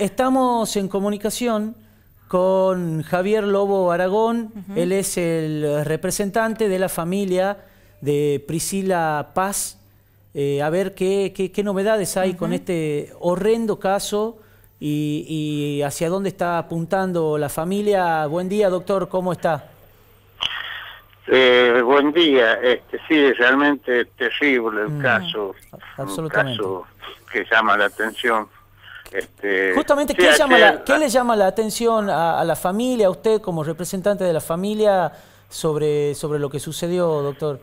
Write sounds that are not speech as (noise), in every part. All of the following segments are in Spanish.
Estamos en comunicación con Javier Lobo Aragón. Él es el representante de la familia de Priscila Paz. Eh, a ver qué, qué, novedades hay con este horrendo caso y, hacia dónde está apuntando la familia. Buen día, doctor, ¿cómo está? Eh, buen día. Este, sí, realmente terrible el mm. caso. Absolutamente. Un caso que llama la atención. Este, Justamente, ¿qué, le llama la atención a, la familia, a usted como representante de la familia, sobre, sobre lo que sucedió, doctor?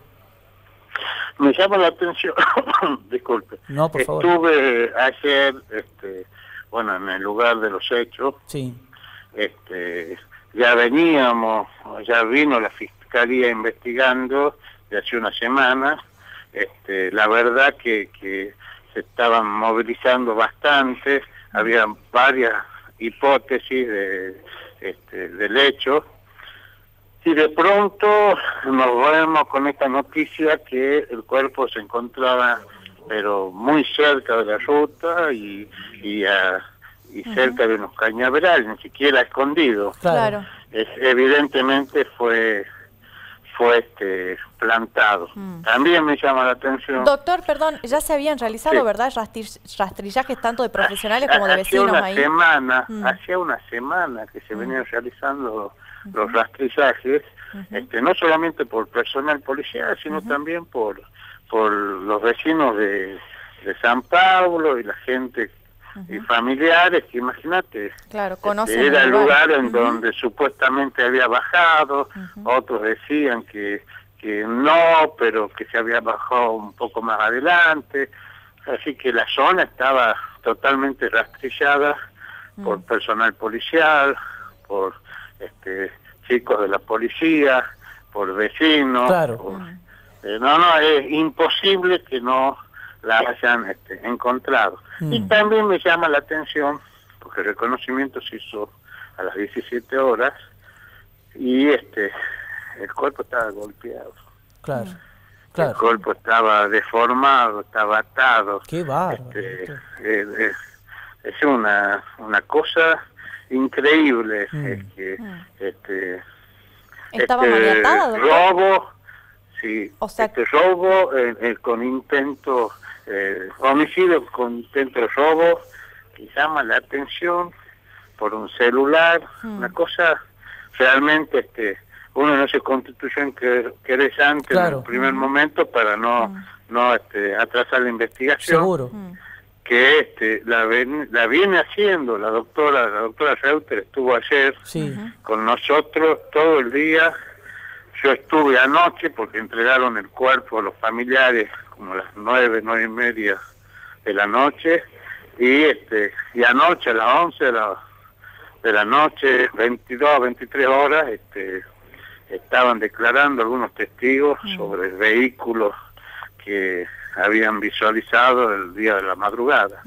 Me llama la atención, (coughs) disculpe. No, por favor. Estuve ayer, este, bueno, en el lugar de los hechos. Sí. Este, ya veníamos, ya vino la fiscalía investigando de hace una semana. Este, la verdad que, que se estaban movilizando bastante había varias hipótesis de, este, del hecho y de pronto nos vemos con esta noticia que el cuerpo se encontraba pero muy cerca de la ruta y, y, y cerca de unos cañaverales, ni siquiera escondido. Claro. Es, evidentemente fue fue este plantado. Mm. También me llama la atención. Doctor, perdón, ya se habían realizado, ¿verdad? Rastrillajes tanto de profesionales como de vecinos una Semana, mm. Hacía una semana que se mm. venían realizando los rastrillajes, este, no solamente por personal policial, sino también por, por los vecinos de, de San Pablo y la gente y familiares que imagínate claro, este, era el lugar, en donde supuestamente había bajado otros decían que que no pero que se había bajado un poco más adelante así que la zona estaba totalmente rastrillada por personal policial por este chicos de la policía por vecinos claro. Eh, no no es imposible que no la hayan este, encontrado. Y mm. también me llama la atención, porque el reconocimiento se hizo a las 17 horas y este el cuerpo estaba golpeado. Claro. El cuerpo estaba deformado, estaba atado. Qué va este, es, una, una cosa increíble. Mm. Es que, mm. este, ¿Estaba este robo, sí, o sea, este robo eh, con intento eh, homicidio con intento de robo que llama la atención por un celular, hmm. una cosa realmente este uno no se constituyó en que antes en el primer hmm. momento para no hmm. no este, atrasar la investigación. Seguro. Que este la, la viene haciendo la doctora, la doctora Reuter estuvo ayer con nosotros todo el día. Yo estuve anoche porque entregaron el cuerpo a los familiares como las nueve, nueve y media de la noche, y este y anoche a las once de la, de la noche, 22, 23 horas, este estaban declarando algunos testigos mm. sobre vehículos que habían visualizado el día de la madrugada.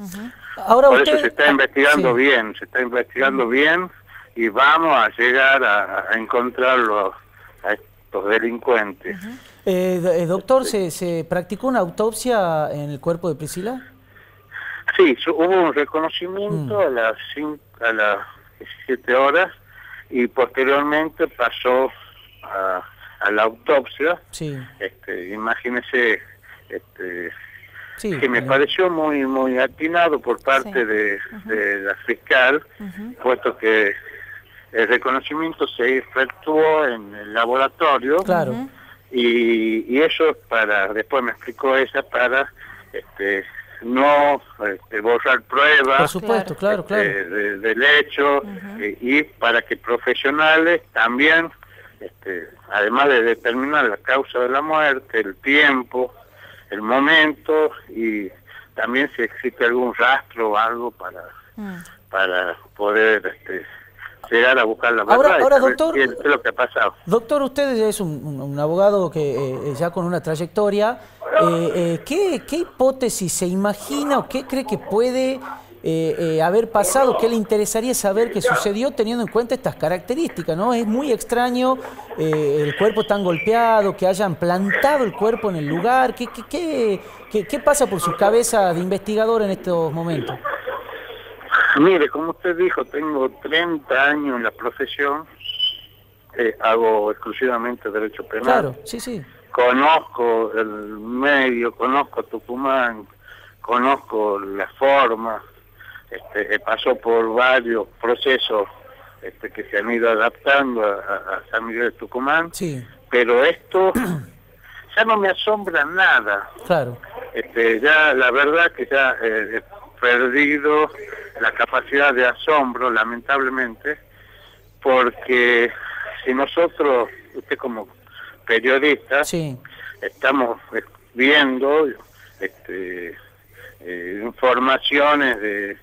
Ahora Por eso se está investigando bien, se está investigando bien y vamos a llegar a, a encontrarlo a estos delincuentes. Eh, eh, doctor, ¿se, ¿se practicó una autopsia en el cuerpo de Priscila? Sí, hubo un reconocimiento mm. a las a las 17 horas y posteriormente pasó a, la autopsia. Sí. Este, imagínese este, que me pareció muy muy atinado por parte de, la fiscal, puesto que el reconocimiento se efectuó en el laboratorio. Claro y, y eso para, después me explicó ella, para este, no este, borrar pruebas Por supuesto, claro, claro. Este, del hecho eh, y para que profesionales también, este, además de determinar la causa de la muerte, el tiempo, el momento y también si existe algún rastro o algo para, mm. para poder este, llegar a buscar la verdad ahora, doctor, qué es lo que ha pasado. Doctor, usted es un, abogado que eh, ya con una trayectoria. Eh, eh, ¿qué, ¿qué, hipótesis se imagina o qué cree que puede haber pasado? ¿Qué le interesaría saber que sucedió teniendo en cuenta estas características? ¿no? Es muy extraño el cuerpo tan golpeado, que hayan plantado el cuerpo en el lugar. ¿Qué, qué, qué, qué pasa por su cabeza de investigador en estos momentos? (laughs) Mire, como usted dijo, tengo 30 años en la profesión, eh, hago exclusivamente derecho penal. Claro, sí, sí. Conozco el medio, conozco Tucumán, conozco la forma, este, pasó por varios procesos este, que se han ido adaptando a, San Miguel de Tucumán, sí. pero esto (clears throat) ya no me asombra nada. Claro. Este, ya la verdad que ya eh, perdido la capacidad de asombro, lamentablemente, porque si nosotros, usted como periodista, estamos viendo este, eh, informaciones de,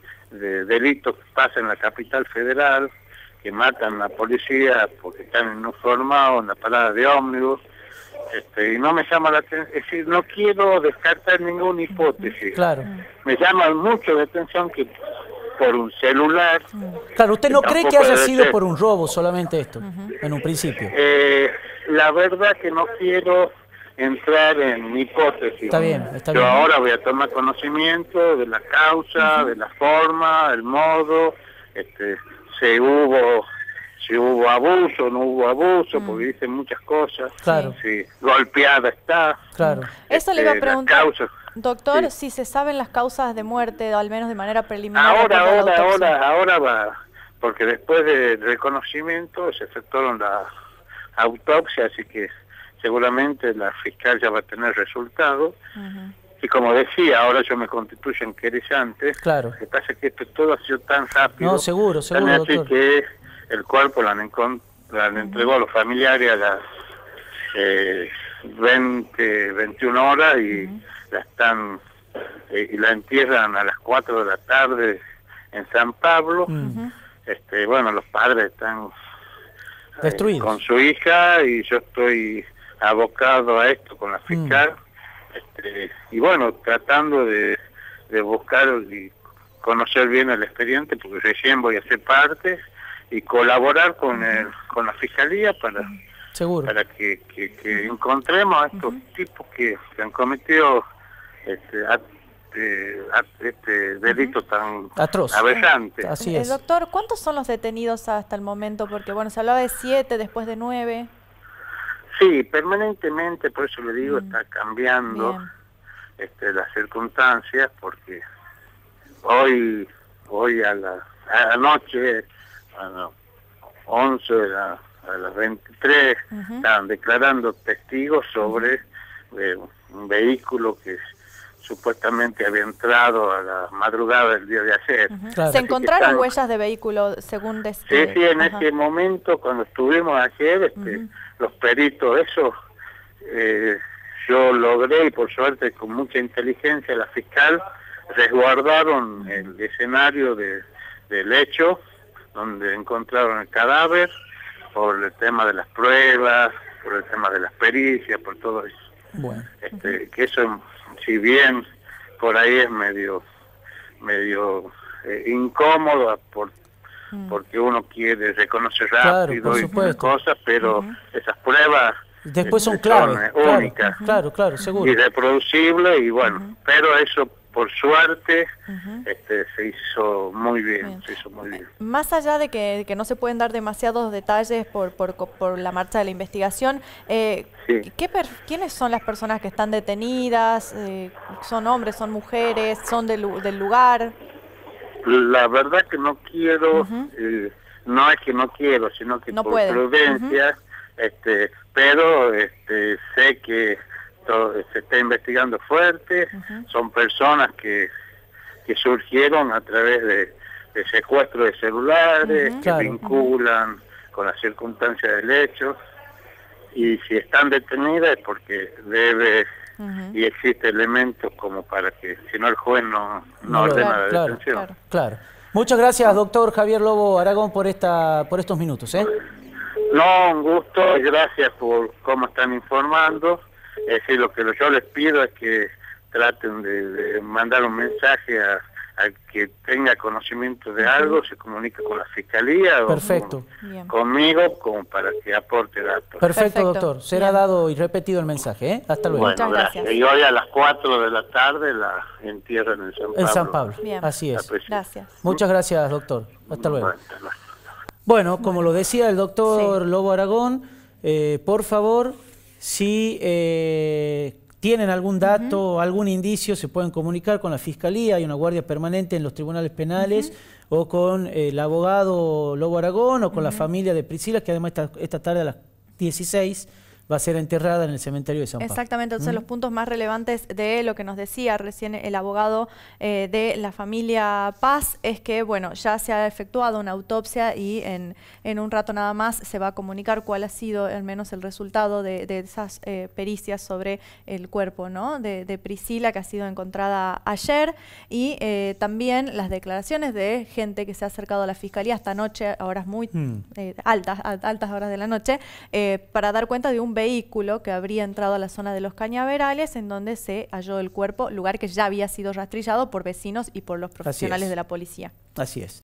delitos que pasan en la capital federal, que matan a la policía porque están informados en la parada de ómnibus, este, y no me llama la atención, es decir, no quiero descartar ninguna hipótesis. Claro. Me llama mucho la atención que por un celular. Claro, ¿usted no cree que haya sido por un robo solamente esto, en un principio? Eh, la verdad que no quiero entrar en hipótesis. Está bien, está Yo ahora voy a tomar conocimiento de la causa, de la forma, el modo, este, si hubo si hubo abuso, no hubo abuso, porque mm. dicen muchas cosas. Claro. Si golpeada está. Claro. Eso le iba a este, preguntar. Doctor, si se saben las causas de muerte, al menos de manera preliminar. Ahora, ahora, ahora, ahora va, porque después del reconocimiento se efectuaron la autopsia, así que seguramente la fiscal ya va a tener resultados. Y como decía, ahora yo me constituyo en querellante. Claro. Lo que pasa es que esto todo ha sido tan rápido. No, seguro, seguro, así que el cuerpo lo han, entregó a los familiares a las eh, 20, 21 horas y la están eh, y la entierran a las 4 de la tarde en San Pablo. este Bueno, los padres están eh, destruidos. con su hija y yo estoy abocado a esto con la fiscal. Este, y bueno, tratando de, de buscar y conocer bien el expediente porque recién voy a ser parte y colaborar con el, con la fiscalía para para que, que, encontremos a estos tipos que, han cometido este, eh, este delito tan atroz aberrante. Así es. Doctor, ¿cuántos son los detenidos hasta el momento? Porque bueno, se hablaba de siete, después de nueve. Sí, permanentemente, por eso le digo, está cambiando este, las circunstancias, porque hoy, hoy a la anoche a las 11 a, las 23 estaban declarando testigos sobre eh, un vehículo que supuestamente había entrado a la madrugada del día de ayer. ¿Se encontraron huellas de vehículo según... Este... Sí, sí, en ese momento cuando estuvimos ayer, este, los peritos, eso, eh, yo logré y por suerte con mucha inteligencia la fiscal resguardaron el escenario de, del hecho donde encontraron el cadáver, por el tema de las pruebas, por el tema de las pericias, por todo eso. Bueno. Este, que eso, si bien por ahí es medio medio eh, incómodo por, mm. porque uno quiere reconocer rápido y cosas, pero esas pruebas después son este, claves, únicas, claro, claro, seguro, y reproducibles y bueno, pero eso por suerte este, se hizo muy bien, se hizo muy bien. Más allá de que, no se pueden dar demasiados detalles por, por, por la marcha de la investigación, eh, ¿qué ¿quiénes son las personas que están detenidas? Eh, ¿Son hombres, son mujeres, son del, del lugar? La verdad que no quiero, eh, no es que no quiero, sino que por prudencia, este, pero este, sé que se está investigando fuerte, son personas que, que surgieron a través de, secuestro de celulares, que vinculan con las circunstancias del hecho, y si están detenidas es porque debe y existe elementos como para que, si no el juez no, no, ordena la detención. Claro, Muchas gracias, doctor Javier Lobo Aragón, por esta por estos minutos. ¿eh? No, un gusto, gracias por cómo están informando. Es decir, lo que yo les pido es que traten de, mandar un mensaje a, al que tenga conocimiento de algo se comunica con la fiscalía Perfecto. o conmigo como para que aporte datos. Perfecto, doctor. Será dado y repetido el mensaje. ¿eh? Hasta luego. Muchas gracias. Y hoy a las 4 de la tarde la entierran en San Pablo. En San Pablo, así es. Gracias. Muchas gracias, doctor. Hasta luego. Bueno, como lo decía el doctor Lobo Aragón, eh, por favor, si... Eh, tienen algún dato, algún indicio, se pueden comunicar con la Fiscalía, hay una guardia permanente en los tribunales penales, o con el abogado Lobo Aragón, o con la familia de Priscila, que además esta, esta tarde a las 16 va a ser enterrada en el cementerio de San Pablo. Exactamente, entonces los puntos más relevantes de lo que nos decía recién el abogado eh, de la familia Paz es que, bueno, ya se ha efectuado una autopsia y en, en un rato nada más se va a comunicar cuál ha sido al menos el resultado de, esas eh, pericias sobre el cuerpo ¿no? de, Priscila que ha sido encontrada ayer y eh, también las declaraciones de gente que se ha acercado a la fiscalía esta noche, a horas muy mm. altas, altas horas de la noche, para dar cuenta de un vehículo que habría entrado a la zona de los cañaverales en donde se halló el cuerpo, lugar que ya había sido rastrillado por vecinos y por los profesionales de la policía. Así es.